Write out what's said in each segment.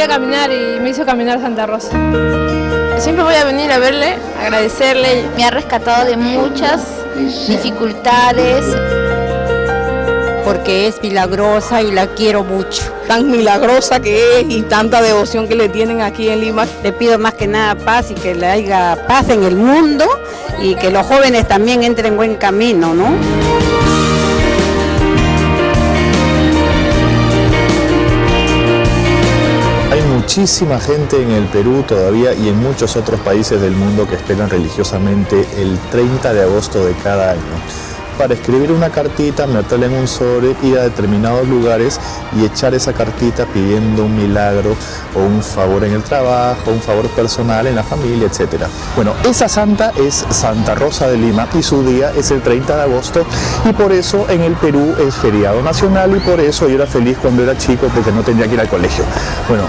podía caminar y me hizo caminar Santa Rosa. Siempre voy a venir a verle, agradecerle. Me ha rescatado de muchas dificultades. Porque es milagrosa y la quiero mucho. Tan milagrosa que es y tanta devoción que le tienen aquí en Lima. Le pido más que nada paz y que le haya paz en el mundo y que los jóvenes también entren en buen camino, ¿no? Muchísima gente en el Perú todavía y en muchos otros países del mundo que esperan religiosamente el 30 de agosto de cada año para escribir una cartita, meterla en un sobre, ir a determinados lugares y echar esa cartita pidiendo un milagro o un favor en el trabajo, un favor personal en la familia, etc. Bueno, esa santa es Santa Rosa de Lima y su día es el 30 de agosto y por eso en el Perú es feriado nacional y por eso yo era feliz cuando era chico porque no tenía que ir al colegio. Bueno,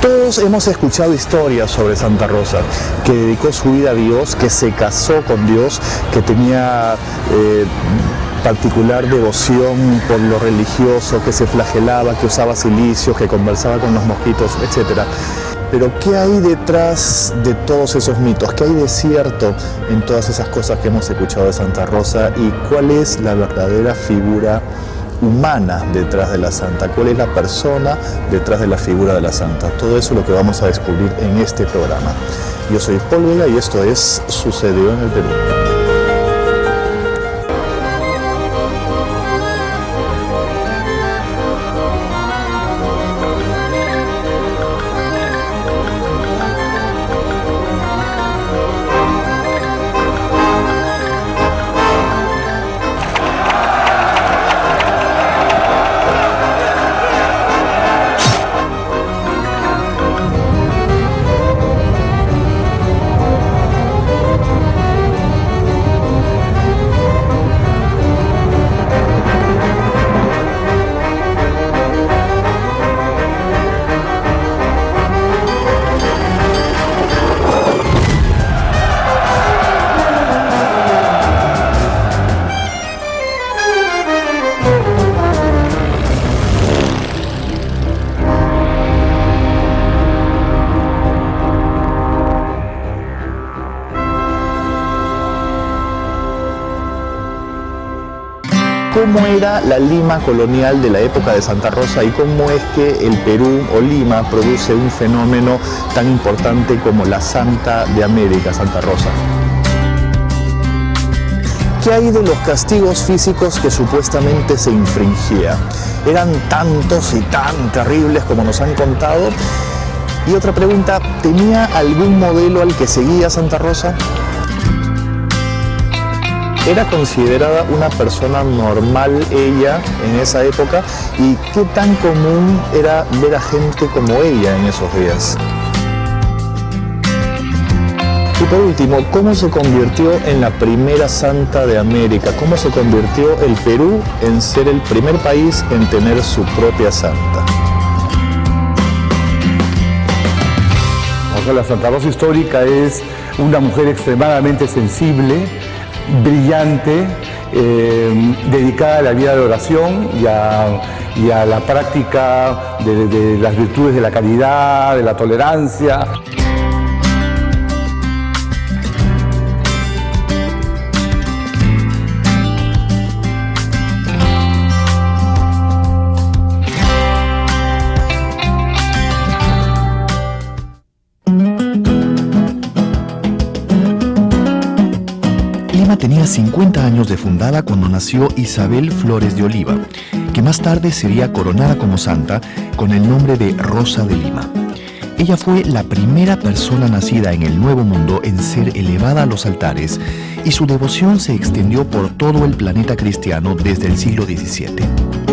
todos hemos escuchado historias sobre Santa Rosa, que dedicó su vida a Dios, que se casó con Dios, que tenía eh, particular devoción por lo religioso, que se flagelaba, que usaba silicio, que conversaba con los mosquitos, etc. Pero ¿qué hay detrás de todos esos mitos? ¿Qué hay de cierto en todas esas cosas que hemos escuchado de Santa Rosa? ¿Y cuál es la verdadera figura humana detrás de la santa? ¿Cuál es la persona detrás de la figura de la santa? Todo eso es lo que vamos a descubrir en este programa. Yo soy Paul Vega y esto es Sucedió en el Perú. La Lima colonial de la época de Santa Rosa y cómo es que el Perú o Lima produce un fenómeno tan importante como la Santa de América, Santa Rosa. ¿Qué hay de los castigos físicos que supuestamente se infringía? ¿Eran tantos y tan terribles como nos han contado? Y otra pregunta, ¿tenía algún modelo al que seguía Santa Rosa? ¿Era considerada una persona normal ella en esa época? ¿Y qué tan común era ver a gente como ella en esos días? Y por último, ¿cómo se convirtió en la primera santa de América? ¿Cómo se convirtió el Perú en ser el primer país en tener su propia santa? La Santa Rosa histórica es una mujer extremadamente sensible, brillante, eh, dedicada a la vida de oración y a, la práctica de, de las virtudes de la caridad, de la tolerancia. 50 años de fundada cuando nació Isabel Flores de Oliva, que más tarde sería coronada como santa con el nombre de Rosa de Lima. Ella fue la primera persona nacida en el Nuevo Mundo en ser elevada a los altares y su devoción se extendió por todo el planeta cristiano desde el siglo XVII.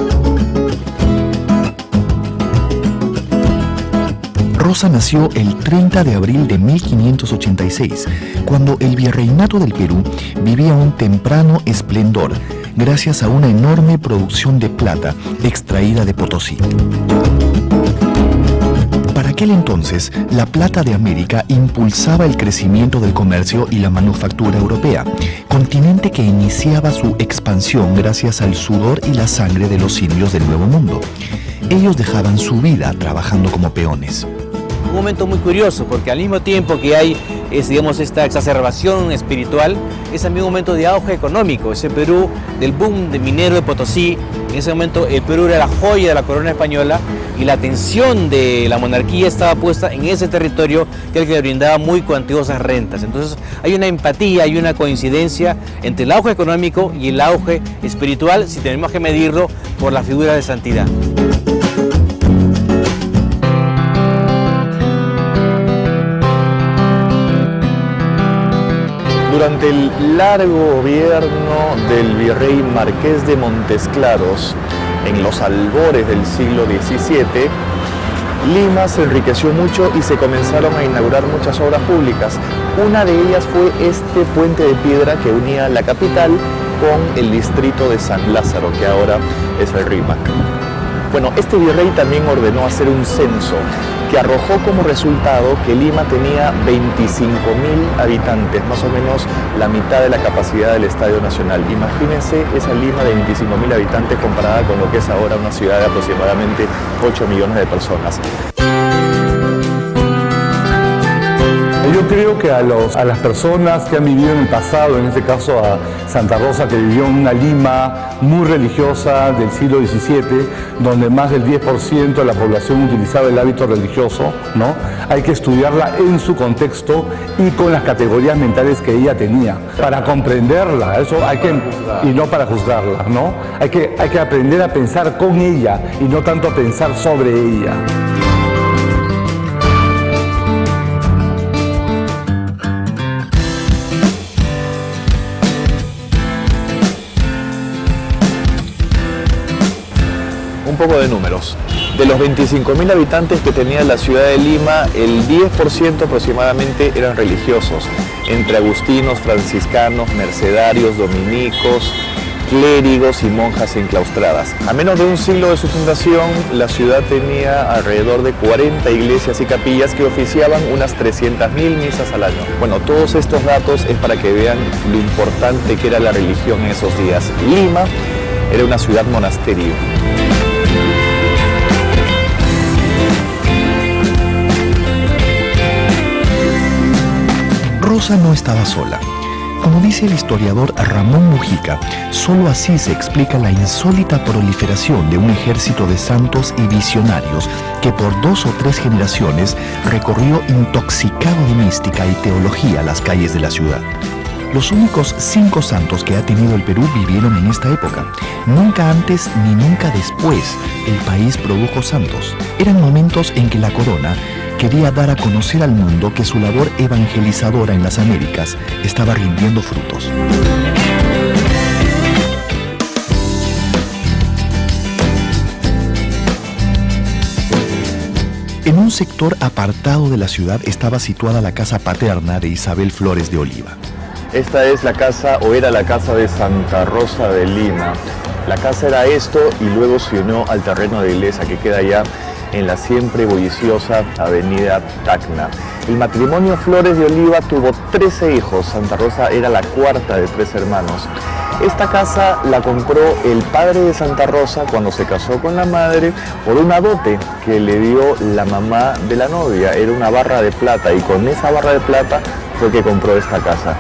Rosa nació el 30 de abril de 1586, cuando el virreinato del Perú vivía un temprano esplendor gracias a una enorme producción de plata extraída de Potosí. Para aquel entonces, la plata de América impulsaba el crecimiento del comercio y la manufactura europea, continente que iniciaba su expansión gracias al sudor y la sangre de los indios del Nuevo Mundo. Ellos dejaban su vida trabajando como peones. Un momento muy curioso, porque al mismo tiempo que hay digamos, esta exacerbación espiritual, es también un momento de auge económico. Ese Perú del boom de minero de Potosí, en ese momento el Perú era la joya de la corona española y la atención de la monarquía estaba puesta en ese territorio que el que le brindaba muy cuantiosas rentas. Entonces hay una empatía, hay una coincidencia entre el auge económico y el auge espiritual, si tenemos que medirlo por la figura de santidad. El largo gobierno del virrey Marqués de Montesclaros, en los albores del siglo XVII, Lima se enriqueció mucho y se comenzaron a inaugurar muchas obras públicas. Una de ellas fue este puente de piedra que unía la capital con el distrito de San Lázaro, que ahora es el RIMAC. Bueno, este virrey también ordenó hacer un censo que arrojó como resultado que Lima tenía 25.000 habitantes, más o menos la mitad de la capacidad del Estadio Nacional. Imagínense esa Lima de 25.000 habitantes comparada con lo que es ahora una ciudad de aproximadamente 8 millones de personas. Yo creo que a, los, a las personas que han vivido en el pasado, en este caso a Santa Rosa, que vivió en una Lima muy religiosa del siglo XVII, donde más del 10% de la población utilizaba el hábito religioso, ¿no? Hay que estudiarla en su contexto y con las categorías mentales que ella tenía, para comprenderla, eso hay que, y no para juzgarla, ¿no? Hay que, hay que aprender a pensar con ella y no tanto a pensar sobre ella. Un poco de números. De los 25.000 habitantes que tenía la ciudad de Lima, el 10% aproximadamente eran religiosos, entre agustinos, franciscanos, mercedarios, dominicos, clérigos y monjas enclaustradas. A menos de un siglo de su fundación, la ciudad tenía alrededor de 40 iglesias y capillas que oficiaban unas 300.000 misas al año. Bueno, todos estos datos es para que vean lo importante que era la religión en esos días. Lima era una ciudad monasterio. Rosa no estaba sola. Como dice el historiador Ramón Mujica, solo así se explica la insólita proliferación de un ejército de santos y visionarios que por dos o tres generaciones recorrió intoxicado de mística y teología las calles de la ciudad. Los únicos cinco santos que ha tenido el Perú vivieron en esta época. Nunca antes ni nunca después el país produjo santos. Eran momentos en que la corona quería dar a conocer al mundo que su labor evangelizadora en las Américas estaba rindiendo frutos. En un sector apartado de la ciudad estaba situada la casa paterna de Isabel Flores de Oliva. Esta es la casa o era la casa de Santa Rosa de Lima. La casa era esto y luego se unió al terreno de iglesia que queda allá en la siempre bulliciosa avenida Tacna. El matrimonio Flores de Oliva tuvo 13 hijos, Santa Rosa era la cuarta de tres hermanos. Esta casa la compró el padre de Santa Rosa cuando se casó con la madre por una dote que le dio la mamá de la novia. Era una barra de plata y con esa barra de plata fue que compró esta casa.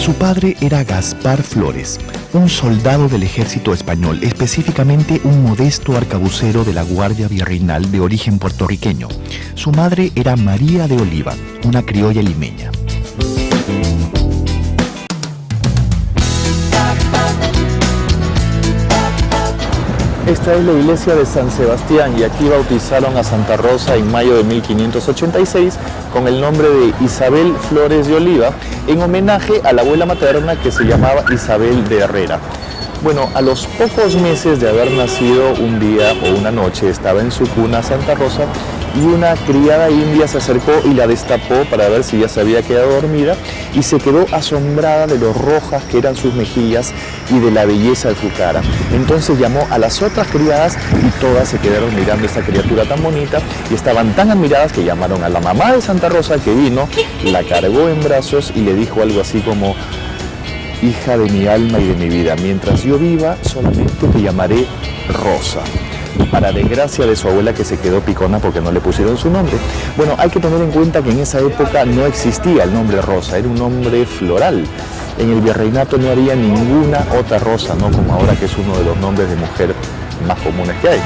Su padre era Gaspar Flores, un soldado del ejército español, específicamente un modesto arcabucero de la Guardia Virreinal de origen puertorriqueño. Su madre era María de Oliva, una criolla limeña. Esta es la iglesia de San Sebastián y aquí bautizaron a Santa Rosa en mayo de 1586 con el nombre de Isabel Flores de Oliva en homenaje a la abuela materna que se llamaba Isabel de Herrera. Bueno, a los pocos meses de haber nacido un día o una noche estaba en su cuna Santa Rosa y una criada india se acercó y la destapó para ver si ya se había quedado dormida y se quedó asombrada de lo rojas que eran sus mejillas y de la belleza de su cara. Entonces llamó a las otras criadas y todas se quedaron mirando a esta criatura tan bonita y estaban tan admiradas que llamaron a la mamá de Santa Rosa que vino, la cargó en brazos y le dijo algo así como hija de mi alma y de mi vida. Mientras yo viva, solamente te llamaré Rosa para desgracia de su abuela que se quedó picona porque no le pusieron su nombre. Bueno, hay que tener en cuenta que en esa época no existía el nombre Rosa, era un nombre floral. En el virreinato no había ninguna otra Rosa, no como ahora que es uno de los nombres de mujer más comunes que hay.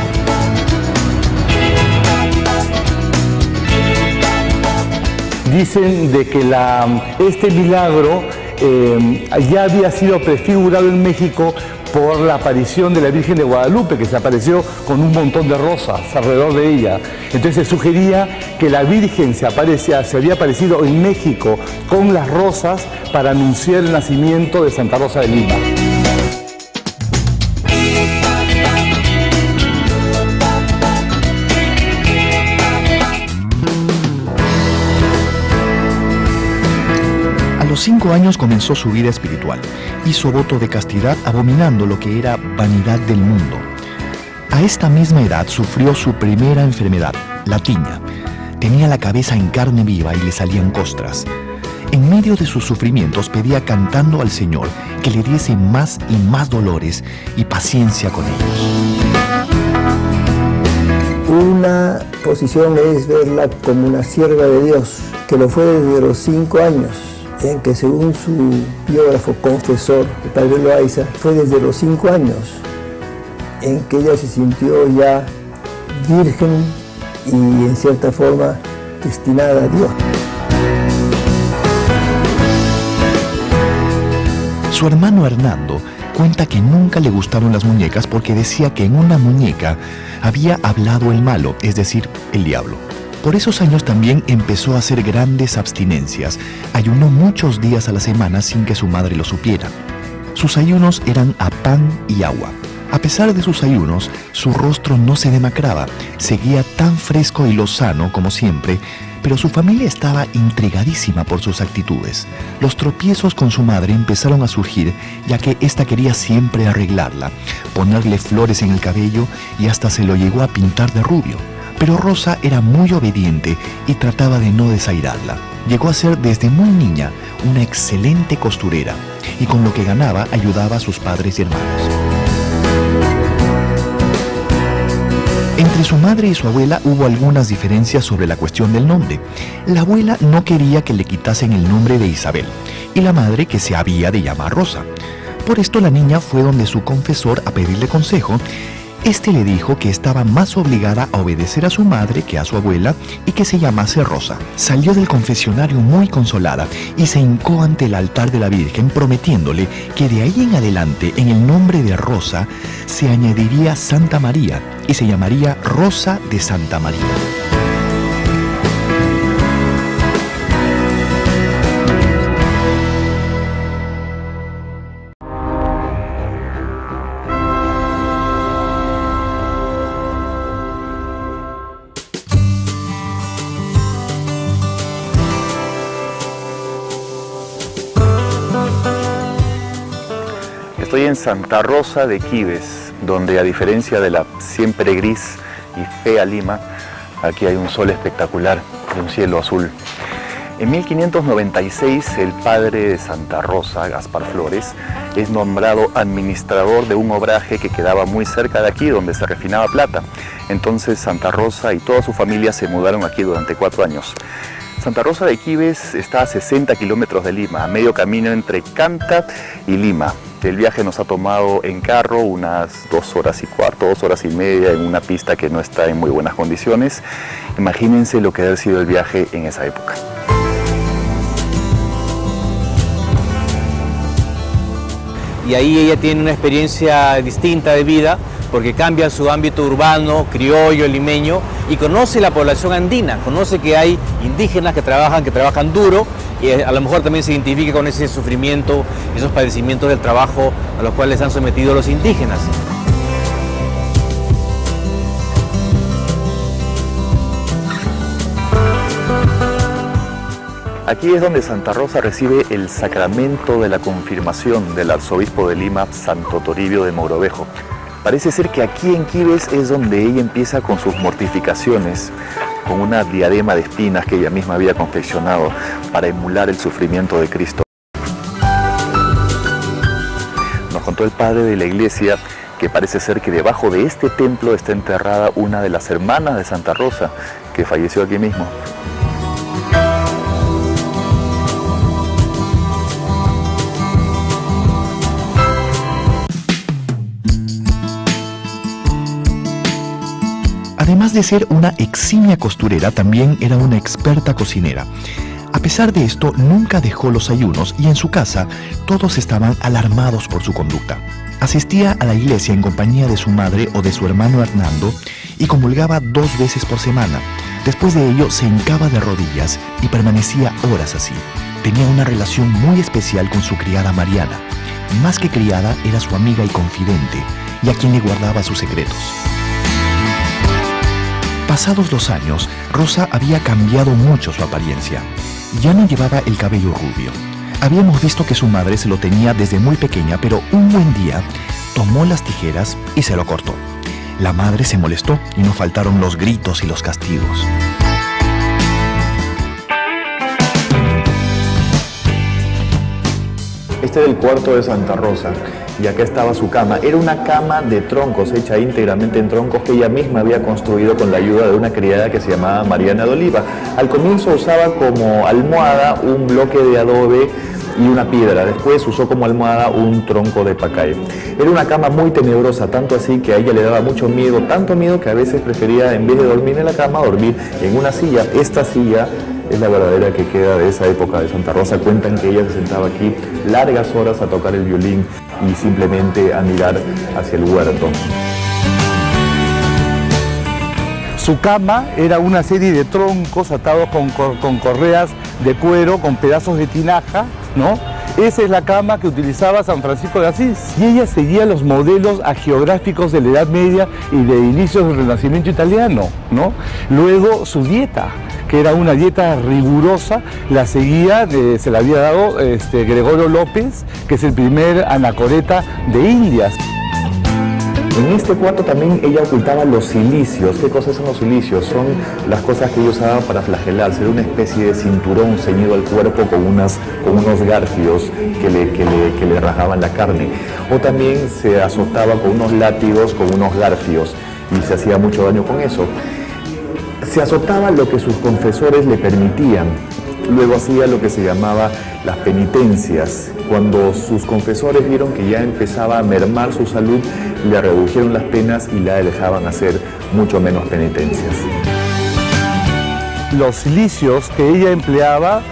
Dicen de que este milagro eh, ya había sido prefigurado en México por la aparición de la Virgen de Guadalupe, que se apareció con un montón de rosas alrededor de ella. Entonces se sugería que la Virgen se, aparecía, se había aparecido en México con las rosas para anunciar el nacimiento de Santa Rosa de Lima. Los cinco años comenzó su vida espiritual. Hizo voto de castidad abominando lo que era vanidad del mundo. A esta misma edad sufrió su primera enfermedad, la tiña. Tenía la cabeza en carne viva y le salían costras. En medio de sus sufrimientos pedía cantando al Señor que le diese más y más dolores y paciencia con ellos. Una posición es verla como una sierva de Dios, que lo fue desde los cinco años en que según su biógrafo confesor, el padre Loaiza, fue desde los cinco años en que ella se sintió ya virgen y en cierta forma destinada a Dios. Su hermano Hernando cuenta que nunca le gustaron las muñecas porque decía que en una muñeca había hablado el malo, es decir, el diablo. Por esos años también empezó a hacer grandes abstinencias. Ayunó muchos días a la semana sin que su madre lo supiera. Sus ayunos eran a pan y agua. A pesar de sus ayunos, su rostro no se demacraba, seguía tan fresco y lozano como siempre, pero su familia estaba intrigadísima por sus actitudes. Los tropiezos con su madre empezaron a surgir, ya que ésta quería siempre arreglarla, ponerle flores en el cabello y hasta se lo llegó a pintar de rubio. Pero Rosa era muy obediente y trataba de no desairarla. Llegó a ser desde muy niña una excelente costurera y con lo que ganaba ayudaba a sus padres y hermanos. Entre su madre y su abuela hubo algunas diferencias sobre la cuestión del nombre. La abuela no quería que le quitasen el nombre de Isabel y la madre que se había de llamar Rosa. Por esto la niña fue donde su confesor a pedirle consejo este le dijo que estaba más obligada a obedecer a su madre que a su abuela y que se llamase Rosa. Salió del confesionario muy consolada y se hincó ante el altar de la Virgen prometiéndole que de ahí en adelante en el nombre de Rosa se añadiría Santa María y se llamaría Rosa de Santa María. Santa Rosa de Quives, donde a diferencia de la siempre gris y fea Lima, aquí hay un sol espectacular y un cielo azul. En 1596 el padre de Santa Rosa, Gaspar Flores, es nombrado administrador de un obraje que quedaba muy cerca de aquí, donde se refinaba plata. Entonces Santa Rosa y toda su familia se mudaron aquí durante cuatro años. Santa Rosa de Quives está a 60 kilómetros de Lima, a medio camino entre Canta y Lima. El viaje nos ha tomado en carro unas dos horas y cuarto, dos horas y media en una pista que no está en muy buenas condiciones. Imagínense lo que ha sido el viaje en esa época. Y ahí ella tiene una experiencia distinta de vida porque cambia su ámbito urbano, criollo, limeño y conoce la población andina, conoce que hay indígenas que trabajan, que trabajan duro y a lo mejor también se identifica con ese sufrimiento, esos padecimientos del trabajo a los cuales han sometido los indígenas. Aquí es donde Santa Rosa recibe el sacramento de la confirmación del arzobispo de Lima, Santo Toribio de Mogrovejo. Parece ser que aquí en Quibes es donde ella empieza con sus mortificaciones, con una diadema de espinas que ella misma había confeccionado para emular el sufrimiento de Cristo. contó el padre de la iglesia que parece ser que debajo de este templo está enterrada una de las hermanas de Santa Rosa, que falleció aquí mismo. Además de ser una eximia costurera, también era una experta cocinera. A pesar de esto, nunca dejó los ayunos y en su casa todos estaban alarmados por su conducta. Asistía a la iglesia en compañía de su madre o de su hermano Hernando y comulgaba dos veces por semana. Después de ello se hincaba de rodillas y permanecía horas así. Tenía una relación muy especial con su criada Mariana. Más que criada, era su amiga y confidente, y a quien le guardaba sus secretos. Pasados los años, Rosa había cambiado mucho su apariencia. Ya no llevaba el cabello rubio. Habíamos visto que su madre se lo tenía desde muy pequeña, pero un buen día tomó las tijeras y se lo cortó. La madre se molestó y no faltaron los gritos y los castigos. Este era el cuarto de Santa Rosa y acá estaba su cama. Era una cama de troncos, hecha íntegramente en troncos que ella misma había construido con la ayuda de una criada que se llamaba Mariana de Oliva. Al comienzo usaba como almohada un bloque de adobe y una piedra. Después usó como almohada un tronco de pacay. Era una cama muy tenebrosa, tanto así que a ella le daba mucho miedo, tanto miedo que a veces prefería, en vez de dormir en la cama, dormir en una silla. Esta silla es la verdadera que queda de esa época de Santa Rosa. Cuentan que ella se sentaba aquí largas horas a tocar el violín y simplemente a mirar hacia el huerto. Su cama era una serie de troncos atados con, con, correas de cuero, con pedazos de tinaja, ¿no? Esa es la cama que utilizaba San Francisco de Asís. Y ella seguía los modelos agiográficos de la Edad Media y de inicios del Renacimiento italiano, ¿no? Luego su dieta que era una dieta rigurosa, la seguía, se la había dado este, Gregorio López, que es el primer anacoreta de Indias. En este cuarto también ella ocultaba los silicios. ¿Qué cosas son los silicios? Son las cosas que ella usaba para flagelarse. Era una especie de cinturón ceñido al cuerpo con, con unos garfios que le, que, le, que le rajaban la carne. O también se azotaba con unos látigos, con unos garfios y se hacía mucho daño con eso se azotaba lo que sus confesores le permitían. Luego hacía lo que se llamaba las penitencias. Cuando sus confesores vieron que ya empezaba a mermar su salud, le redujeron las penas y la dejaban hacer mucho menos penitencias. Los silicios que ella empleaba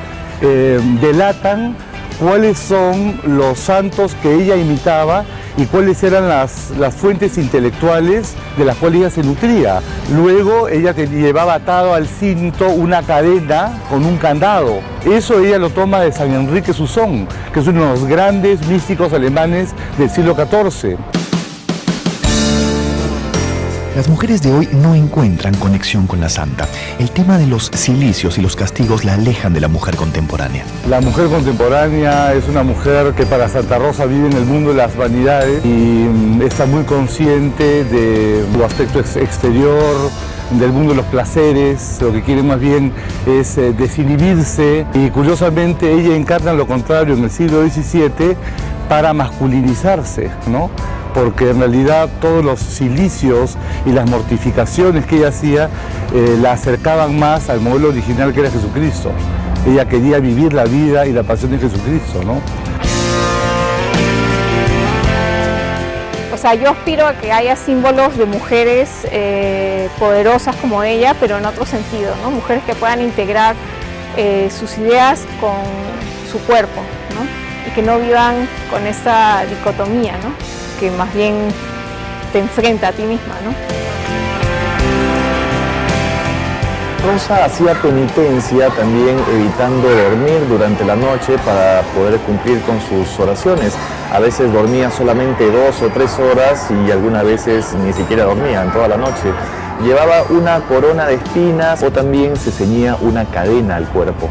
eh, delatan cuáles son los santos que ella imitaba y cuáles eran las, las, fuentes intelectuales de las cuales ella se nutría. Luego ella llevaba atado al cinto una cadena con un candado. Eso ella lo toma de San Enrique Susón, que es uno de los grandes místicos alemanes del siglo XIV. Las mujeres de hoy no encuentran conexión con la santa. El tema de los silicios y los castigos la alejan de la mujer contemporánea. La mujer contemporánea es una mujer que para Santa Rosa vive en el mundo de las vanidades y mm, está muy consciente de su aspecto exterior, del mundo de los placeres, lo que quiere más bien es eh, desinhibirse y curiosamente ella encarna lo contrario en el siglo XVII para masculinizarse, ¿no? Porque en realidad todos los silicios y las mortificaciones que ella hacía eh, la acercaban más al modelo original que era Jesucristo. Ella quería vivir la vida y la pasión de Jesucristo, ¿no? O sea, yo aspiro a que haya símbolos de mujeres eh, poderosas como ella, pero en otro sentido, ¿no? Mujeres que puedan integrar eh, sus ideas con su cuerpo, ¿no? Y que no vivan con esta dicotomía, ¿no? Que más bien te enfrenta a ti misma, ¿no? Rosa hacía penitencia también evitando dormir durante la noche para poder cumplir con sus oraciones. A veces dormía solamente dos o tres horas y algunas veces ni siquiera dormía en toda la noche. Llevaba una corona de espinas o también se ceñía una cadena al cuerpo.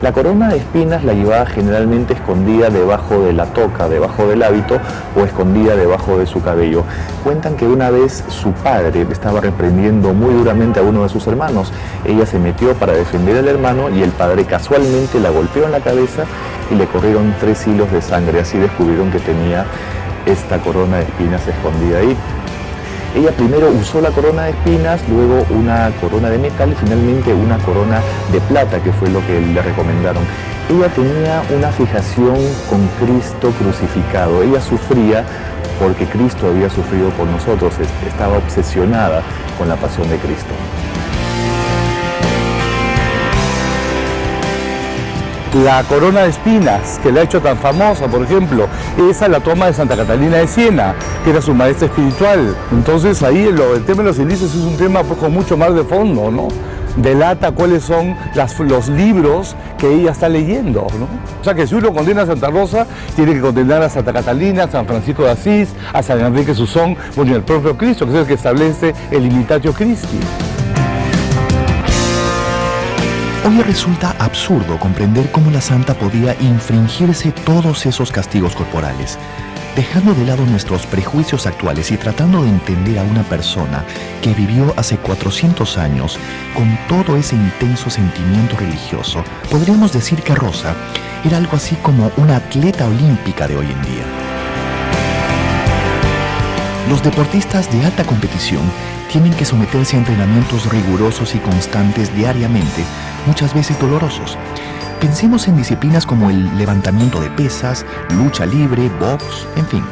La corona de espinas la llevaba generalmente escondida debajo de la toca, debajo del hábito o escondida debajo de su cabello. Cuentan que una vez su padre estaba reprendiendo muy duramente a uno de sus hermanos. Ella se metió para defender al hermano y el padre casualmente la golpeó en la cabeza y le corrieron tres hilos de sangre. Así descubrieron que tenía esta corona de espinas escondida ahí. Ella primero usó la corona de espinas, luego una corona de metal y finalmente una corona de plata, que fue lo que le recomendaron. Ella tenía una fijación con Cristo crucificado. Ella sufría porque Cristo había sufrido por nosotros, estaba obsesionada con la pasión de Cristo. La corona de espinas que la ha hecho tan famosa, por ejemplo, esa la toma de Santa Catalina de Siena, que era su maestra espiritual. Entonces ahí el tema de los ilícitos es un tema con mucho más de fondo, ¿no? delata cuáles son los libros que ella está leyendo. ¿no? O sea que si uno condena a Santa Rosa, tiene que condenar a Santa Catalina, a San Francisco de Asís, a San Enrique Susón, bueno, y propio Cristo, que es el que establece el imitatio Christi. Hoy resulta absurdo comprender cómo la santa podía infringirse todos esos castigos corporales dejando de lado nuestros prejuicios actuales y tratando de entender a una persona que vivió hace 400 años con todo ese intenso sentimiento religioso, podríamos decir que Rosa era algo así como una atleta olímpica de hoy en día. Los deportistas de alta competición tienen que someterse a entrenamientos rigurosos y constantes diariamente, muchas veces dolorosos, Pensemos en disciplinas como el levantamiento de pesas, lucha libre, box, en fin.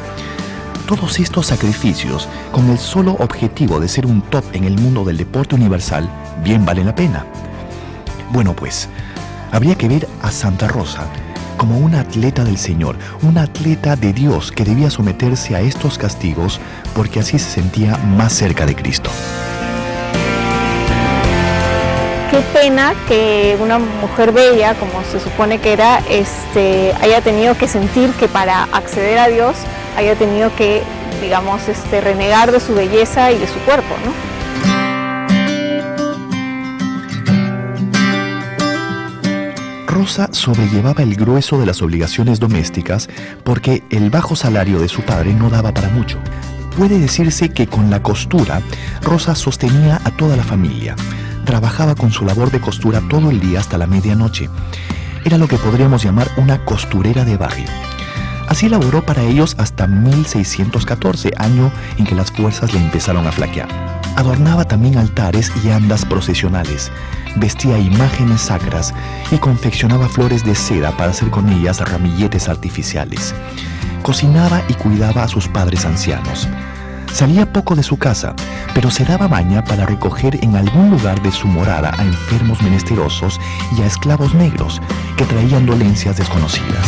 Todos estos sacrificios, con el solo objetivo de ser un top en el mundo del deporte universal, bien valen la pena. Bueno pues, habría que ver a Santa Rosa como una atleta del Señor, una atleta de Dios que debía someterse a estos castigos porque así se sentía más cerca de Cristo qué pena que una mujer bella, como se supone que era, este, haya tenido que sentir que para acceder a Dios haya tenido que, digamos, este, renegar de su belleza y de su cuerpo, ¿no? Rosa sobrellevaba el grueso de las obligaciones domésticas porque el bajo salario de su padre no daba para mucho. Puede decirse que con la costura, Rosa sostenía a toda la familia trabajaba con su labor de costura todo el día hasta la medianoche. Era lo que podríamos llamar una costurera de barrio. Así laboró para ellos hasta 1614, año en que las fuerzas le empezaron a flaquear. Adornaba también altares y andas procesionales, vestía imágenes sacras y confeccionaba flores de seda para hacer con ellas ramilletes artificiales. Cocinaba y cuidaba a sus padres ancianos. Salía poco de su casa, pero se daba baña para recoger en algún lugar de su morada a enfermos menesterosos y a esclavos negros que traían dolencias desconocidas.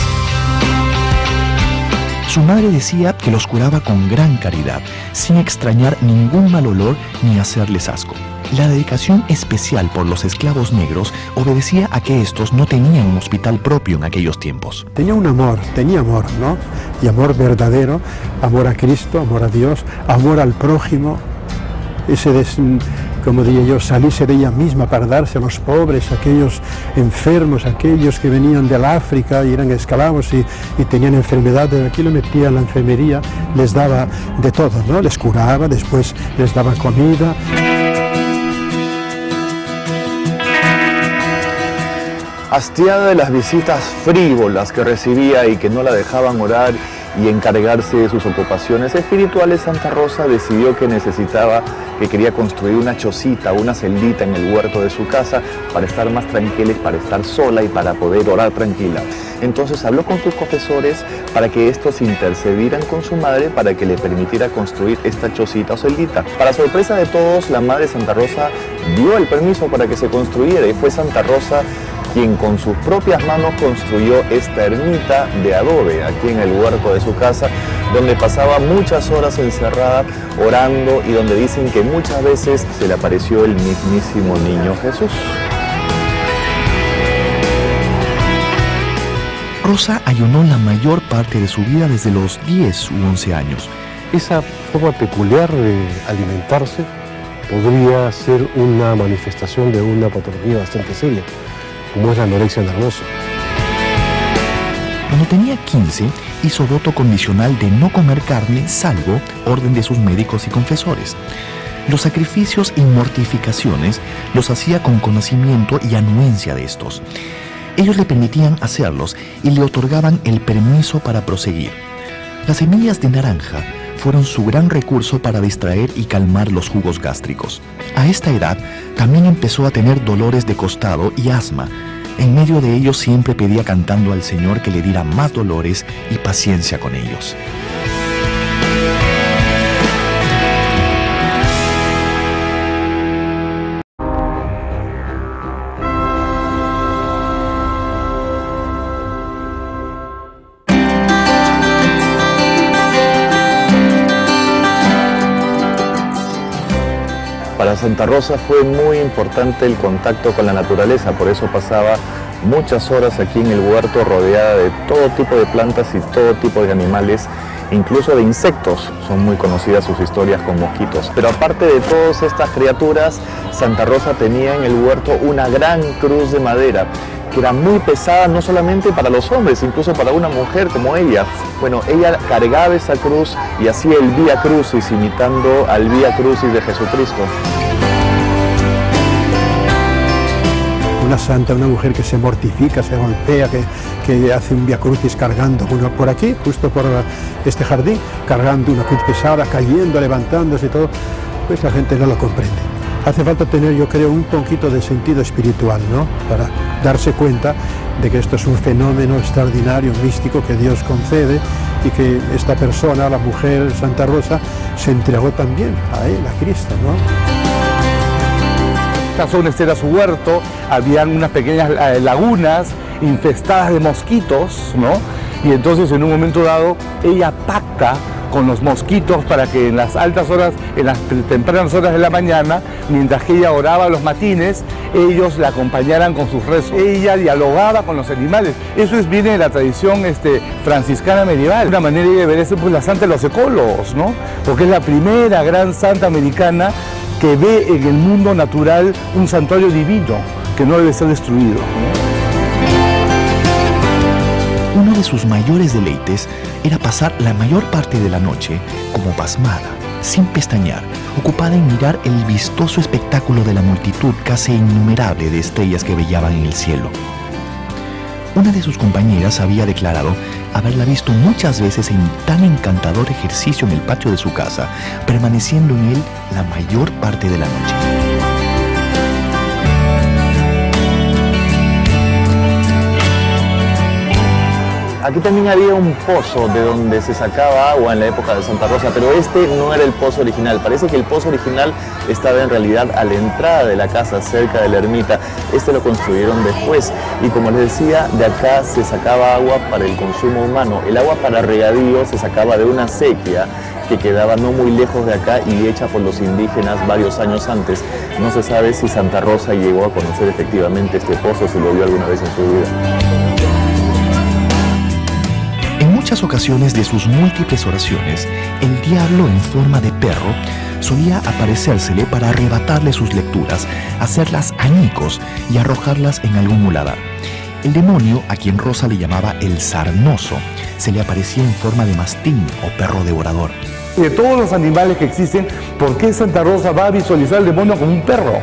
Su madre decía que los curaba con gran caridad, sin extrañar ningún mal olor ni hacerles asco. La dedicación especial por los esclavos negros obedecía a que estos no tenían un hospital propio en aquellos tiempos. Tenía un amor, tenía amor, ¿no? Y amor verdadero, amor a Cristo, amor a Dios, amor al prójimo. Ese, des, como diría yo, salirse de ella misma para darse a los pobres, a aquellos enfermos, aquellos que venían del África y eran esclavos y, y tenían enfermedades. Aquí lo metía en la enfermería, les daba de todo, ¿no? Les curaba, después les daba comida. Hastiada de las visitas frívolas que recibía y que no la dejaban orar y encargarse de sus ocupaciones espirituales, Santa Rosa decidió que necesitaba, que quería construir una chocita, una celdita en el huerto de su casa para estar más tranquila y para estar sola y para poder orar tranquila. Entonces habló con sus confesores para que estos intercedieran con su madre para que le permitiera construir esta chocita o celdita. Para sorpresa de todos, la madre Santa Rosa dio el permiso para que se construyera y fue Santa Rosa quien con sus propias manos construyó esta ermita de adobe aquí en el huerto de su casa, donde pasaba muchas horas encerrada orando y donde dicen que muchas veces se le apareció el mismísimo niño Jesús. Rosa ayunó la mayor parte de su vida desde los 10 u 11 años. Esa forma peculiar de alimentarse podría ser una manifestación de una patología bastante seria como es la anorexia. Cuando tenía 15, hizo voto condicional de no comer carne salvo orden de sus médicos y confesores. Los sacrificios y mortificaciones los hacía con conocimiento y anuencia de estos. Ellos le permitían hacerlos y le otorgaban el permiso para proseguir. Las semillas de naranja fueron su gran recurso para distraer y calmar los jugos gástricos. A esta edad también empezó a tener dolores de costado y asma. En medio de ellos siempre pedía cantando al Señor que le diera más dolores y paciencia con ellos. Santa Rosa fue muy importante el contacto con la naturaleza, por eso pasaba muchas horas aquí en el huerto rodeada de todo tipo de plantas y todo tipo de animales, incluso de insectos. Son muy conocidas sus historias con mosquitos. Pero aparte de todas estas criaturas, Santa Rosa tenía en el huerto una gran cruz de madera que era muy pesada no solamente para los hombres, incluso para una mujer como ella. Bueno, ella cargaba esa cruz y hacía el Vía Crucis, imitando al Vía Crucis de Jesucristo. Una santa, una mujer que se mortifica, se golpea, que, que hace un Via Crucis cargando uno por aquí, justo por este jardín, cargando una cruz pesada, cayendo, levantándose y todo, pues la gente no lo comprende. Hace falta tener, yo creo, un poquito de sentido espiritual, ¿no? Para darse cuenta de que esto es un fenómeno extraordinario, místico, que Dios concede y que esta persona, la mujer Santa Rosa, se entregó también a Él, a Cristo, ¿no? Esta zona este era su huerto, habían unas pequeñas eh, lagunas infestadas de mosquitos, ¿no? Y entonces en un momento dado ella pacta con los mosquitos para que en las altas horas, en las tempranas horas de la mañana, mientras que ella oraba los matines, ellos la acompañaran con sus rezos. Ella dialogaba con los animales. Eso es, viene de la tradición este, franciscana medieval. Una manera de ver eso, pues la santa de los ecólogos, ¿no? Porque es la primera gran santa americana que ve en el mundo natural un santuario divino que no debe ser destruido. Uno de sus mayores deleites era pasar la mayor parte de la noche como pasmada, sin pestañear, ocupada en mirar el vistoso espectáculo de la multitud casi innumerable de estrellas que brillaban en el cielo. Una de sus compañeras había declarado haberla visto muchas veces en tan encantador ejercicio en el patio de su casa, permaneciendo en él la mayor parte de la noche. Aquí también había un pozo de donde se sacaba agua en la época de Santa Rosa, pero este no era el pozo original. Parece que el pozo original estaba en realidad a la entrada de la casa, cerca de la ermita. Este lo construyeron después y como les decía, de acá se sacaba agua para el consumo humano. El agua para regadío se sacaba de una sequía que quedaba no muy lejos de acá y hecha por los indígenas varios años antes. No se sabe si Santa Rosa llegó a conocer efectivamente este pozo, si lo vio alguna vez en su vida. Muchas ocasiones de sus múltiples oraciones, el diablo en forma de perro solía aparecérsele para arrebatarle sus lecturas, hacerlas añicos y arrojarlas en algún muladar. El demonio, a quien Rosa le llamaba el sarnoso, se le aparecía en forma de mastín o perro devorador. De todos los animales que existen, ¿por qué Santa Rosa va a visualizar al demonio como un perro?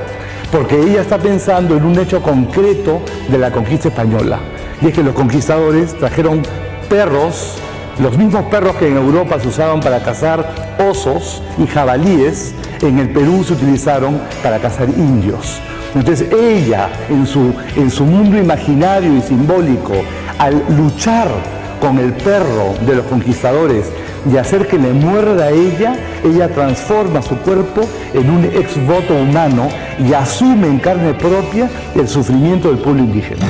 Porque ella está pensando en un hecho concreto de la conquista española. Y es que los conquistadores trajeron perros, los mismos perros que en Europa se usaban para cazar osos y jabalíes, en el Perú se utilizaron para cazar indios. Entonces ella, en su, en su mundo imaginario y simbólico, al luchar con el perro de los conquistadores y hacer que le muerda a ella, ella transforma su cuerpo en un ex voto humano y asume en carne propia el sufrimiento del pueblo indígena.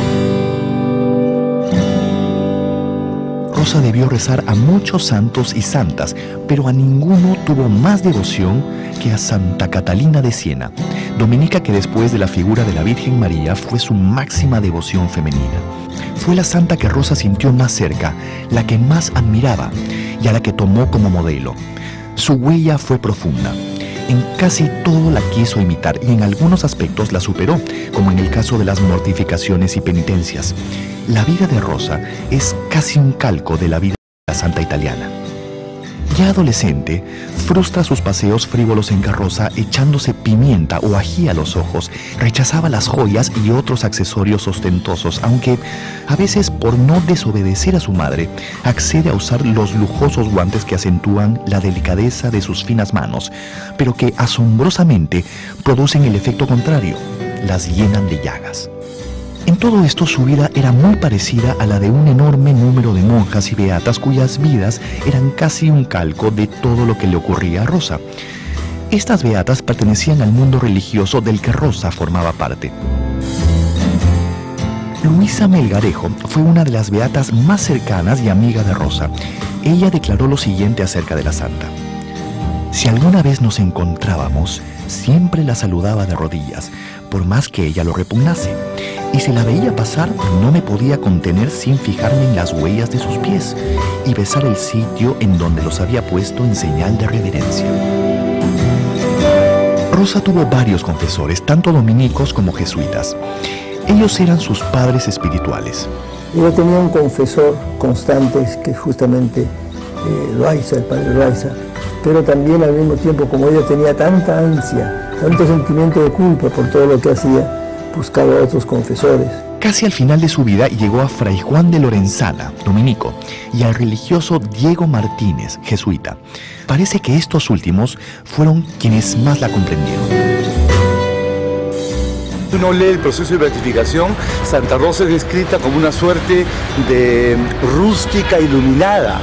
Rosa debió rezar a muchos santos y santas, pero a ninguno tuvo más devoción que a Santa Catalina de Siena, dominica que después de la figura de la Virgen María fue su máxima devoción femenina. Fue la santa que Rosa sintió más cerca, la que más admiraba y a la que tomó como modelo. Su huella fue profunda. En casi todo la quiso imitar y en algunos aspectos la superó, como en el caso de las mortificaciones y penitencias. La vida de Rosa es casi un calco de la vida de la santa italiana. Ya adolescente, frustra sus paseos frívolos en carroza echándose pimienta o ají a los ojos, rechazaba las joyas y otros accesorios ostentosos, aunque a veces por no desobedecer a su madre, accede a usar los lujosos guantes que acentúan la delicadeza de sus finas manos, pero que asombrosamente producen el efecto contrario, las llenan de llagas. En todo esto su vida era muy parecida a la de un enorme número de monjas y beatas cuyas vidas eran casi un calco de todo lo que le ocurría a Rosa. Estas beatas pertenecían al mundo religioso del que Rosa formaba parte. Luisa Melgarejo fue una de las beatas más cercanas y amiga de Rosa. Ella declaró lo siguiente acerca de la santa. Si alguna vez nos encontrábamos, siempre la saludaba de rodillas, por más que ella lo repugnase y si la veía pasar no me podía contener sin fijarme en las huellas de sus pies y besar el sitio en donde los había puesto en señal de reverencia. Rosa tuvo varios confesores, tanto dominicos como jesuitas. Ellos eran sus padres espirituales. Ella tenía un confesor constante que justamente eh, Loaiza, el padre Loaiza, pero también al mismo tiempo como ella tenía tanta ansia, tanto sentimiento de culpa por todo lo que hacía, buscaba a otros confesores. Casi al final de su vida llegó a Fray Juan de Lorenzana, dominico, y al religioso Diego Martínez, jesuita. Parece que estos últimos fueron quienes más la comprendieron. Uno lee el proceso de beatificación, Santa Rosa es descrita como una suerte de rústica iluminada,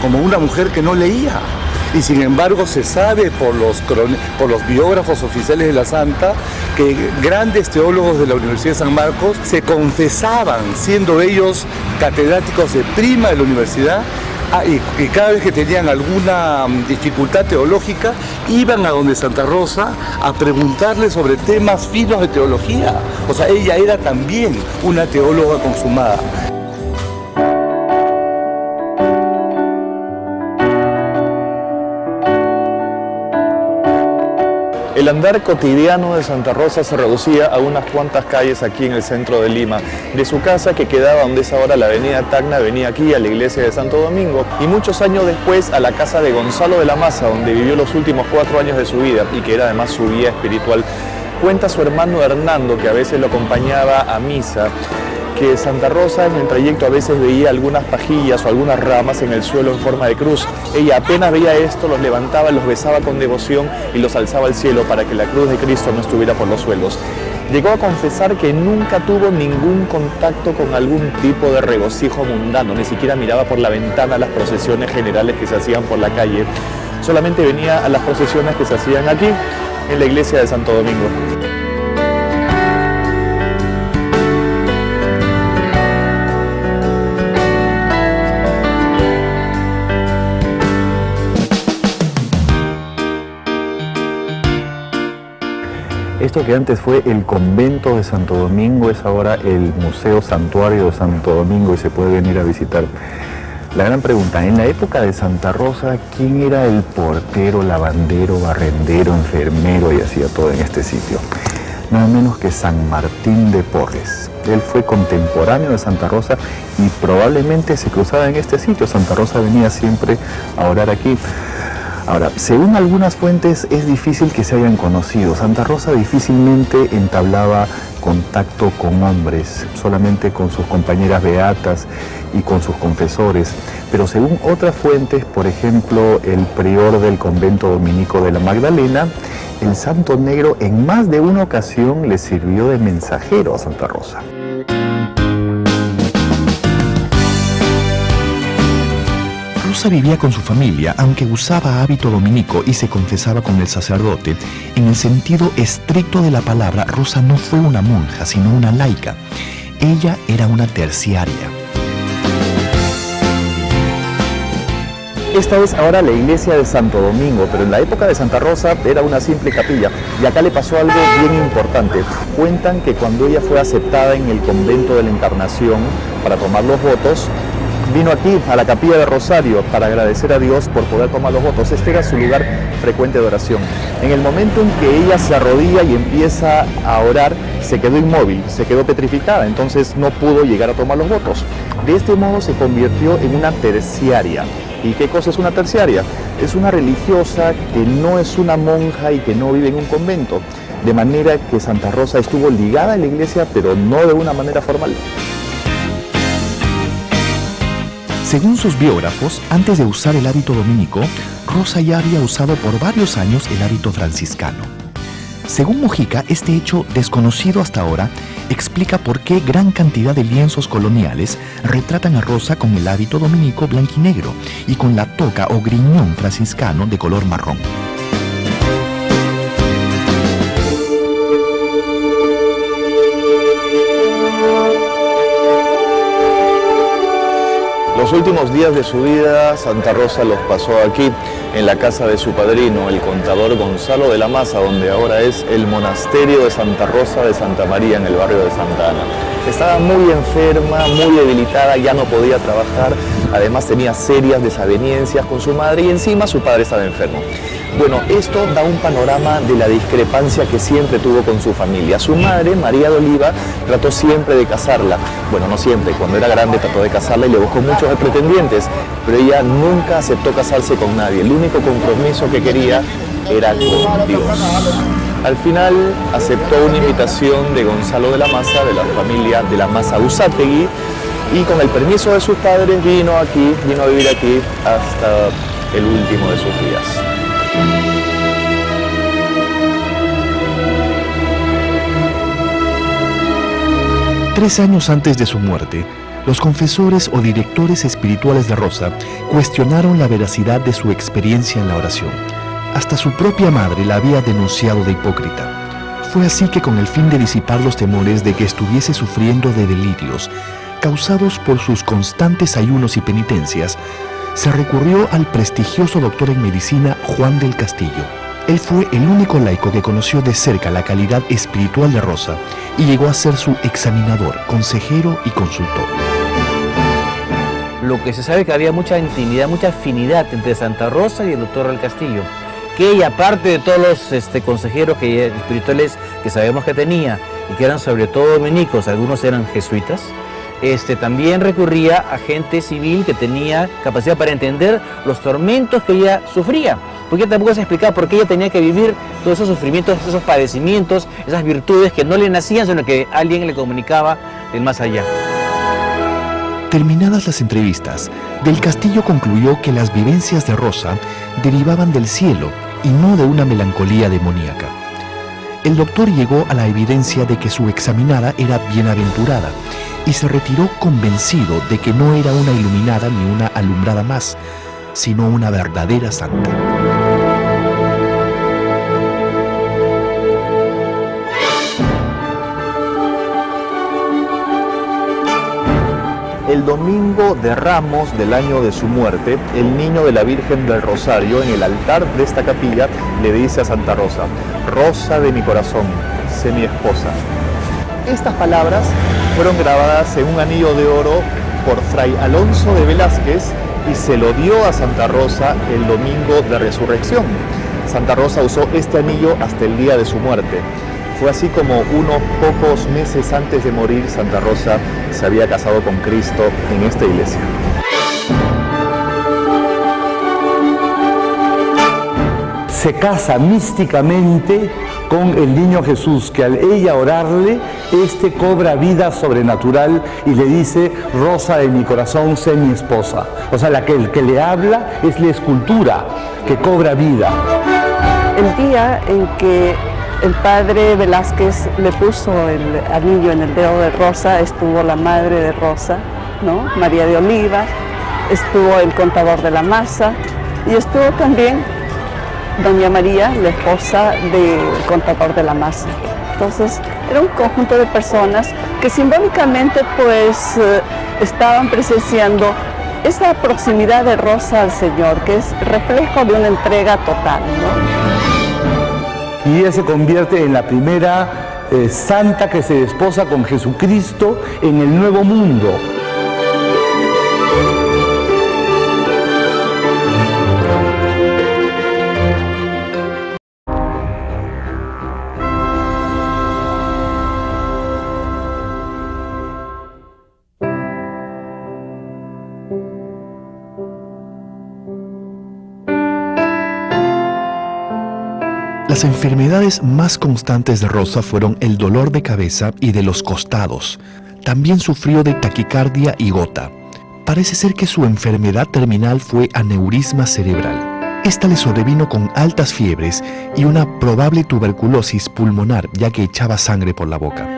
como una mujer que no leía, y sin embargo se sabe por los, por los biógrafos oficiales de la Santa que grandes teólogos de la Universidad de San Marcos se confesaban, siendo ellos catedráticos de prima de la universidad, ah, y, cada vez que tenían alguna mm, dificultad teológica, iban a donde Santa Rosa a preguntarle sobre temas finos de teología. O sea, ella era también una teóloga consumada. El andar cotidiano de Santa Rosa se reducía a unas cuantas calles aquí en el centro de Lima. De su casa, que quedaba donde es ahora la avenida Tacna, venía aquí a la iglesia de Santo Domingo y muchos años después a la casa de Gonzalo de la Maza, donde vivió los últimos cuatro años de su vida y que era además su guía espiritual. Cuenta su hermano Hernando, que a veces lo acompañaba a misa, que Santa Rosa en el trayecto a veces veía algunas pajillas o algunas ramas en el suelo en forma de cruz. Ella apenas veía esto, los levantaba, los besaba con devoción y los alzaba al cielo para que la cruz de Cristo no estuviera por los suelos. Llegó a confesar que nunca tuvo ningún contacto con algún tipo de regocijo mundano, ni siquiera miraba por la ventana las procesiones generales que se hacían por la calle. Solamente venía a las procesiones que se hacían aquí, en la iglesia de Santo Domingo. Esto que antes fue el convento de Santo Domingo es ahora el Museo Santuario de Santo Domingo y se puede venir a visitar. La gran pregunta, en la época de Santa Rosa, ¿quién era el portero, lavandero, barrendero, enfermero y hacía todo en este sitio? Nada menos que San Martín de Porres. Él fue contemporáneo de Santa Rosa y probablemente se cruzaba en este sitio. Santa Rosa venía siempre a orar aquí. Ahora, según algunas fuentes es difícil que se hayan conocido. Santa Rosa difícilmente entablaba contacto con hombres, solamente con sus compañeras beatas y con sus confesores. Pero según otras fuentes, por ejemplo, el prior del convento dominico de la Magdalena, el Santo Negro en más de una ocasión le sirvió de mensajero a Santa Rosa. Rosa vivía con su familia, aunque usaba hábito dominico y se confesaba con el sacerdote. En el sentido estricto de la palabra, Rosa no fue una monja, sino una laica. Ella era una terciaria. Esta es ahora la iglesia de Santo Domingo, pero en la época de Santa Rosa era una simple capilla. Y acá le pasó algo bien importante. Cuentan que cuando ella fue aceptada en el convento de la Encarnación para tomar los votos, vino aquí a la capilla de Rosario para agradecer a Dios por poder tomar los votos. Este era su lugar frecuente de oración. En el momento en que ella se arrodilla y empieza a orar, se quedó inmóvil, se quedó petrificada, entonces no pudo llegar a tomar los votos. De este modo se convirtió en una terciaria. ¿Y qué cosa es una terciaria? Es una religiosa que no es una monja y que no vive en un convento. De manera que Santa Rosa estuvo ligada a la iglesia, pero no de una manera formal. Según sus biógrafos, antes de usar el hábito dominico, Rosa ya había usado por varios años el hábito franciscano. Según Mojica, este hecho desconocido hasta ahora explica por qué gran cantidad de lienzos coloniales retratan a Rosa con el hábito dominico blanquinegro y con la toca o griñón franciscano de color marrón. Los últimos días de su vida, Santa Rosa los pasó aquí, en la casa de su padrino, el contador Gonzalo de la Maza, donde ahora es el monasterio de Santa Rosa de Santa María, en el barrio de Santa Ana. Estaba muy enferma, muy debilitada, ya no podía trabajar, además tenía serias desavenencias con su madre y encima su padre estaba enfermo. Bueno, esto da un panorama de la discrepancia que siempre tuvo con su familia. Su madre, María de Oliva, trató siempre de casarla. Bueno, no siempre, cuando era grande trató de casarla y le buscó muchos pretendientes, pero ella nunca aceptó casarse con nadie. El único compromiso que quería era con Dios. Al final aceptó una invitación de Gonzalo de la Maza, de la familia de la Maza Usategui, y con el permiso de sus padres vino aquí, vino a vivir aquí hasta el último de sus días. Tres años antes de su muerte, los confesores o directores espirituales de Rosa cuestionaron la veracidad de su experiencia en la oración. Hasta su propia madre la había denunciado de hipócrita. Fue así que con el fin de disipar los temores de que estuviese sufriendo de delirios, causados por sus constantes ayunos y penitencias, se recurrió al prestigioso doctor en medicina Juan del Castillo. Él fue el único laico que conoció de cerca la calidad espiritual de Rosa y llegó a ser su examinador, consejero y consultor. Lo que se sabe que había mucha intimidad, mucha afinidad entre Santa Rosa y el doctor del Castillo, que ella, aparte de todos los este, consejeros que, espirituales que sabemos que tenía, y que eran sobre todo dominicos, algunos eran jesuitas, este, también recurría a gente civil que tenía capacidad para entender los tormentos que ella sufría porque tampoco se explicaba por qué ella tenía que vivir todos esos sufrimientos, esos padecimientos, esas virtudes que no le nacían, sino que alguien le comunicaba del más allá. Terminadas las entrevistas, Del Castillo concluyó que las vivencias de Rosa derivaban del cielo y no de una melancolía demoníaca. El doctor llegó a la evidencia de que su examinada era bienaventurada y se retiró convencido de que no era una iluminada ni una alumbrada más, sino una verdadera santa. El domingo de Ramos del año de su muerte, el niño de la Virgen del Rosario en el altar de esta capilla le dice a Santa Rosa, Rosa de mi corazón, sé mi esposa. Estas palabras fueron grabadas en un anillo de oro por Fray Alonso de Velázquez y se lo dio a Santa Rosa el domingo de resurrección. Santa Rosa usó este anillo hasta el día de su muerte. Fue así como unos pocos meses antes de morir Santa Rosa se había casado con Cristo en esta iglesia. Se casa místicamente con el niño Jesús, que al ella orarle, este cobra vida sobrenatural y le dice, Rosa de mi corazón, sé mi esposa. O sea, la que, el que le habla es la escultura que cobra vida. El día en que el padre Velázquez le puso el anillo en el dedo de Rosa, estuvo la madre de Rosa, ¿no? María de Oliva, estuvo el contador de la masa y estuvo también doña María, la esposa del contador de la masa. Entonces, era un conjunto de personas que simbólicamente pues eh, estaban presenciando esa proximidad de Rosa al Señor, que es reflejo de una entrega total. Y ella se convierte en la primera eh, santa que se desposa con Jesucristo en el nuevo mundo. Las enfermedades más constantes de Rosa fueron el dolor de cabeza y de los costados. También sufrió de taquicardia y gota. Parece ser que su enfermedad terminal fue aneurisma cerebral. Esta le sobrevino con altas fiebres y una probable tuberculosis pulmonar ya que echaba sangre por la boca.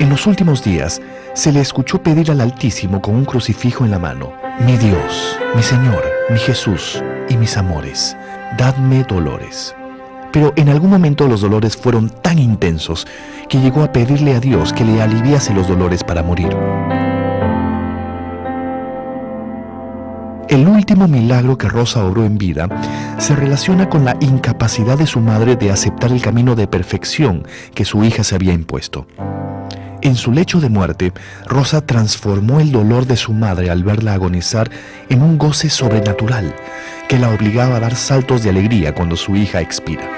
En los últimos días se le escuchó pedir al Altísimo con un crucifijo en la mano, mi Dios, mi Señor, mi Jesús y mis amores, dadme dolores. Pero en algún momento los dolores fueron tan intensos que llegó a pedirle a Dios que le aliviase los dolores para morir. El último milagro que Rosa obró en vida se relaciona con la incapacidad de su madre de aceptar el camino de perfección que su hija se había impuesto. En su lecho de muerte, Rosa transformó el dolor de su madre al verla agonizar en un goce sobrenatural que la obligaba a dar saltos de alegría cuando su hija expira.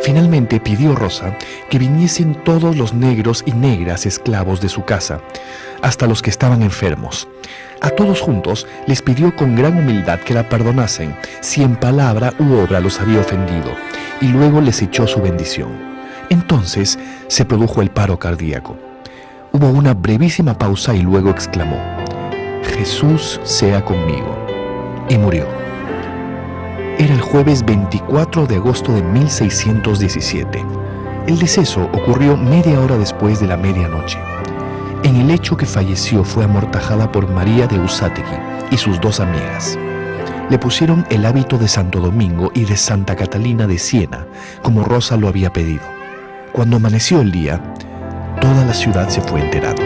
Finalmente pidió Rosa que viniesen todos los negros y negras esclavos de su casa, hasta los que estaban enfermos. A todos juntos les pidió con gran humildad que la perdonasen si en palabra u obra los había ofendido, y luego les echó su bendición. Entonces se produjo el paro cardíaco. Hubo una brevísima pausa y luego exclamó, Jesús sea conmigo. Y murió. Era el jueves 24 de agosto de 1617. El deceso ocurrió media hora después de la medianoche. En el hecho que falleció fue amortajada por María de Usátegui y sus dos amigas. Le pusieron el hábito de Santo Domingo y de Santa Catalina de Siena, como Rosa lo había pedido. Cuando amaneció el día, toda la ciudad se fue enterando.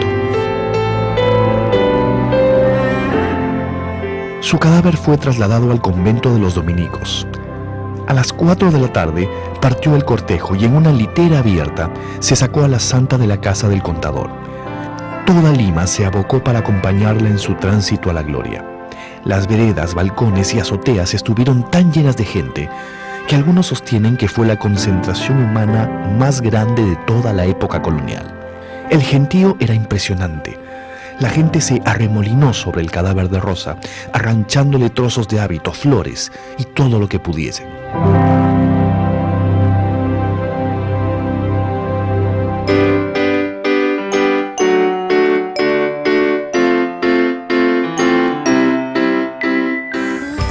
Su cadáver fue trasladado al convento de los dominicos. A las 4 de la tarde partió el cortejo y en una litera abierta se sacó a la santa de la casa del contador. Toda Lima se abocó para acompañarla en su tránsito a la gloria. Las veredas, balcones y azoteas estuvieron tan llenas de gente que algunos sostienen que fue la concentración humana más grande de toda la época colonial. El gentío era impresionante. La gente se arremolinó sobre el cadáver de Rosa, arranchándole trozos de hábito, flores y todo lo que pudiesen.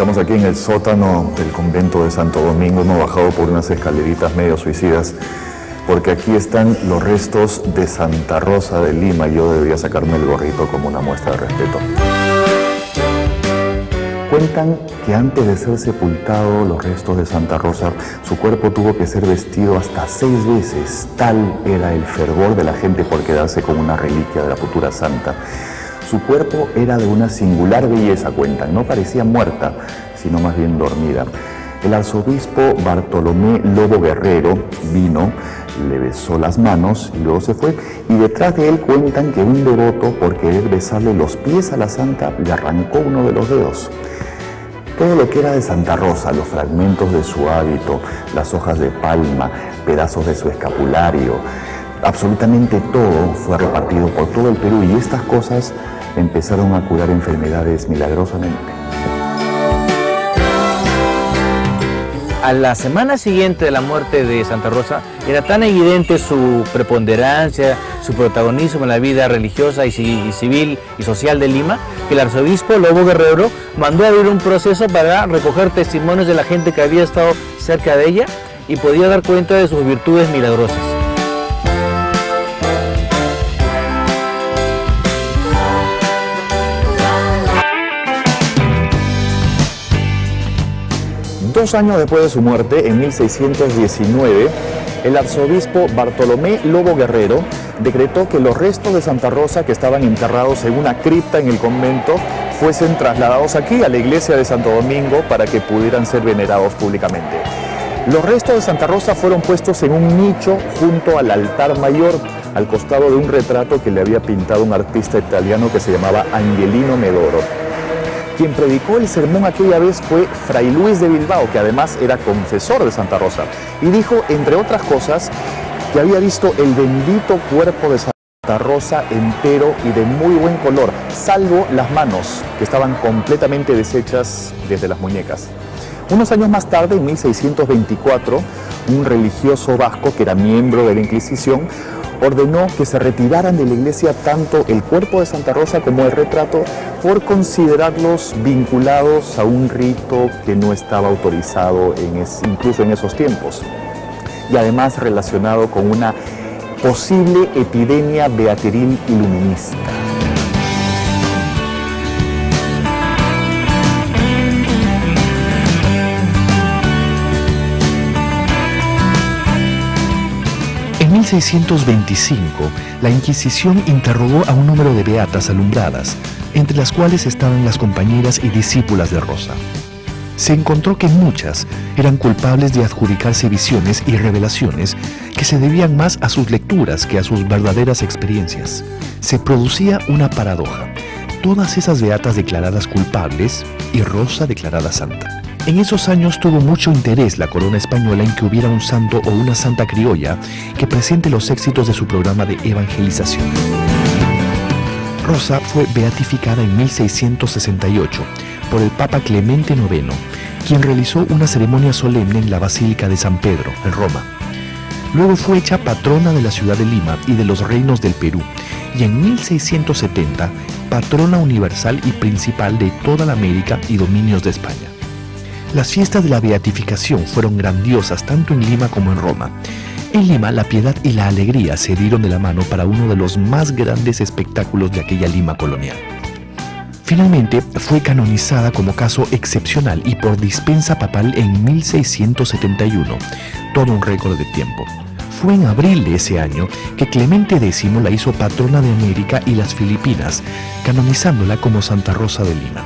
Estamos aquí en el sótano del convento de Santo Domingo, hemos bajado por unas escaleritas medio suicidas, porque aquí están los restos de Santa Rosa de Lima y yo debería sacarme el gorrito como una muestra de respeto. Cuentan que antes de ser sepultado los restos de Santa Rosa, su cuerpo tuvo que ser vestido hasta seis veces. Tal era el fervor de la gente por quedarse con una reliquia de la futura santa. Su cuerpo era de una singular belleza, cuentan. No parecía muerta, sino más bien dormida. El arzobispo Bartolomé Lobo Guerrero vino, le besó las manos y luego se fue. Y detrás de él cuentan que un devoto, por querer besarle los pies a la santa, le arrancó uno de los dedos. Todo lo que era de Santa Rosa, los fragmentos de su hábito, las hojas de palma, pedazos de su escapulario, absolutamente todo fue repartido por todo el Perú y estas cosas empezaron a curar enfermedades milagrosamente. A la semana siguiente de la muerte de Santa Rosa era tan evidente su preponderancia, su protagonismo en la vida religiosa y civil y social de Lima, que el arzobispo Lobo Guerrero mandó abrir un proceso para recoger testimonios de la gente que había estado cerca de ella y podía dar cuenta de sus virtudes milagrosas. Dos años después de su muerte, en 1619, el arzobispo Bartolomé Lobo Guerrero decretó que los restos de Santa Rosa que estaban enterrados en una cripta en el convento fuesen trasladados aquí a la iglesia de Santo Domingo para que pudieran ser venerados públicamente. Los restos de Santa Rosa fueron puestos en un nicho junto al altar mayor, al costado de un retrato que le había pintado un artista italiano que se llamaba Angelino Medoro. Quien predicó el sermón aquella vez fue Fray Luis de Bilbao, que además era confesor de Santa Rosa, y dijo, entre otras cosas, que había visto el bendito cuerpo de Santa Rosa entero y de muy buen color, salvo las manos, que estaban completamente deshechas desde las muñecas. Unos años más tarde, en 1624, un religioso vasco que era miembro de la Inquisición ordenó que se retiraran de la iglesia tanto el cuerpo de Santa Rosa como el retrato por considerarlos vinculados a un rito que no estaba autorizado incluso en esos tiempos y además relacionado con una posible epidemia beateril iluminista. 1625, la Inquisición interrogó a un número de beatas alumbradas, entre las cuales estaban las compañeras y discípulas de Rosa. Se encontró que muchas eran culpables de adjudicarse visiones y revelaciones que se debían más a sus lecturas que a sus verdaderas experiencias. Se producía una paradoja. Todas esas beatas declaradas culpables y Rosa declarada santa. En esos años tuvo mucho interés la corona española en que hubiera un santo o una santa criolla que presente los éxitos de su programa de evangelización. Rosa fue beatificada en 1668 por el Papa Clemente IX, quien realizó una ceremonia solemne en la Basílica de San Pedro, en Roma. Luego fue hecha patrona de la ciudad de Lima y de los reinos del Perú, y en 1670 patrona universal y principal de toda la América y dominios de España. Las fiestas de la beatificación fueron grandiosas tanto en Lima como en Roma. En Lima, la piedad y la alegría se dieron de la mano para uno de los más grandes espectáculos de aquella Lima colonial. Finalmente, fue canonizada como caso excepcional y por dispensa papal en 1671, todo un récord de tiempo. Fue en abril de ese año que Clemente X la hizo patrona de América y las Filipinas, canonizándola como Santa Rosa de Lima.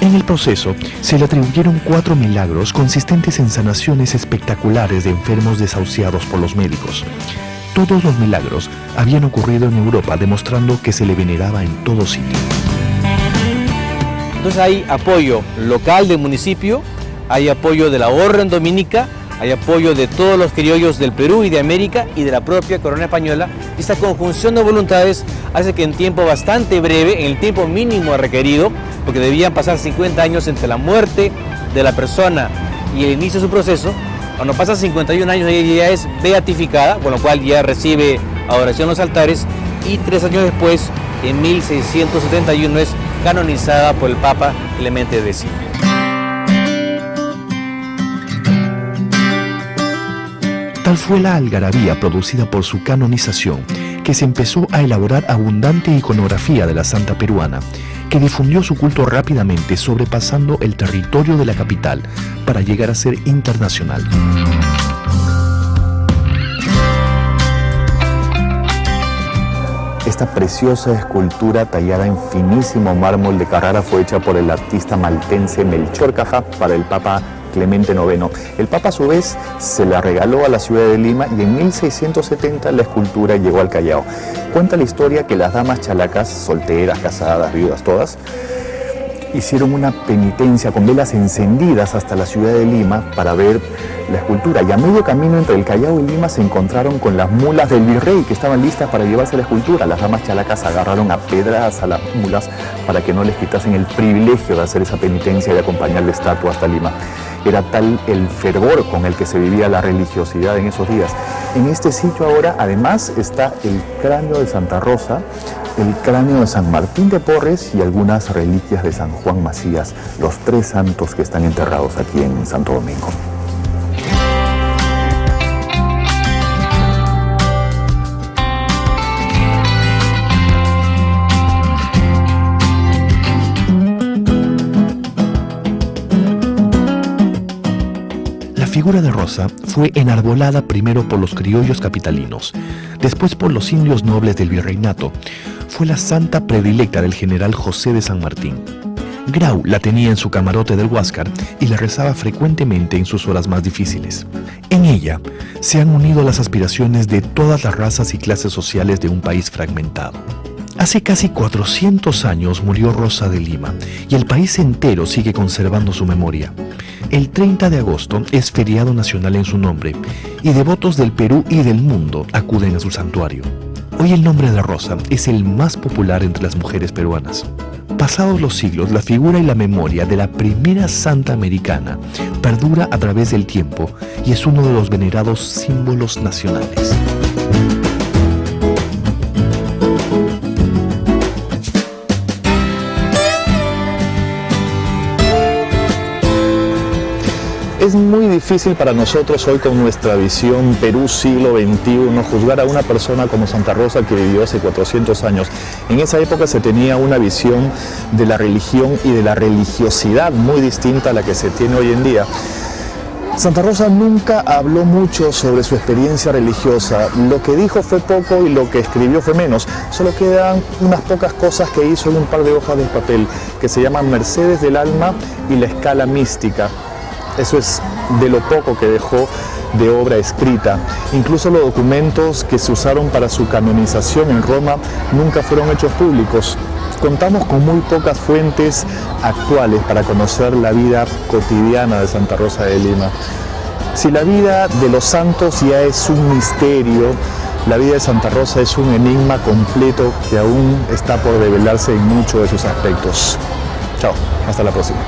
En el proceso se le atribuyeron cuatro milagros consistentes en sanaciones espectaculares de enfermos desahuciados por los médicos. Todos los milagros habían ocurrido en Europa, demostrando que se le veneraba en todo sitio. Entonces hay apoyo local del municipio, hay apoyo de la Orden Dominica, hay apoyo de todos los criollos del Perú y de América y de la propia corona española. Esta conjunción de voluntades hace que en tiempo bastante breve, en el tiempo mínimo requerido, porque debían pasar 50 años entre la muerte de la persona y el inicio de su proceso, cuando pasa 51 años ella ya es beatificada, con lo cual ya recibe adoración en los altares y tres años después, en 1671, es canonizada por el Papa Clemente X. Fue la algarabía producida por su canonización que se empezó a elaborar abundante iconografía de la santa peruana, que difundió su culto rápidamente sobrepasando el territorio de la capital para llegar a ser internacional. Esta preciosa escultura tallada en finísimo mármol de Carrara fue hecha por el artista maltense Melchor Caja para el Papa Clemente IX. El Papa a su vez se la regaló a la ciudad de Lima y en 1670 la escultura llegó al Callao. Cuenta la historia que las damas chalacas, solteras, casadas, viudas, todas, hicieron una penitencia con velas encendidas hasta la ciudad de Lima para ver la escultura. Y a medio camino entre el Callao y Lima se encontraron con las mulas del virrey que estaban listas para llevarse la escultura. Las damas chalacas agarraron a pedradas a las mulas para que no les quitasen el privilegio de hacer esa penitencia y acompañar la estatua hasta Lima. Era tal el fervor con el que se vivía la religiosidad en esos días. En este sitio ahora además está el cráneo de Santa Rosa, el cráneo de San Martín de Porres y algunas reliquias de San Juan Macías, los tres santos que están enterrados aquí en Santo Domingo. La figura de Rosa fue enarbolada primero por los criollos capitalinos, después por los indios nobles del virreinato. Fue la santa predilecta del general José de San Martín. Grau la tenía en su camarote del Huáscar y la rezaba frecuentemente en sus horas más difíciles. En ella se han unido las aspiraciones de todas las razas y clases sociales de un país fragmentado. Hace casi 400 años murió Rosa de Lima y el país entero sigue conservando su memoria. El 30 de agosto es feriado nacional en su nombre y devotos del Perú y del mundo acuden a su santuario. Hoy el nombre de Rosa es el más popular entre las mujeres peruanas. Pasados los siglos, la figura y la memoria de la primera santa americana perdura a través del tiempo y es uno de los venerados símbolos nacionales. Es muy difícil para nosotros hoy con nuestra visión Perú siglo XXI juzgar a una persona como Santa Rosa que vivió hace 400 años. En esa época se tenía una visión de la religión y de la religiosidad muy distinta a la que se tiene hoy en día. Santa Rosa nunca habló mucho sobre su experiencia religiosa. Lo que dijo fue poco y lo que escribió fue menos. Solo quedan unas pocas cosas que hizo en un par de hojas de papel que se llaman Mercedes del Alma y la Escala Mística. Eso es de lo poco que dejó de obra escrita. Incluso los documentos que se usaron para su canonización en Roma nunca fueron hechos públicos. Contamos con muy pocas fuentes actuales para conocer la vida cotidiana de Santa Rosa de Lima. Si la vida de los santos ya es un misterio, la vida de Santa Rosa es un enigma completo que aún está por develarse en muchos de sus aspectos. Chao, hasta la próxima.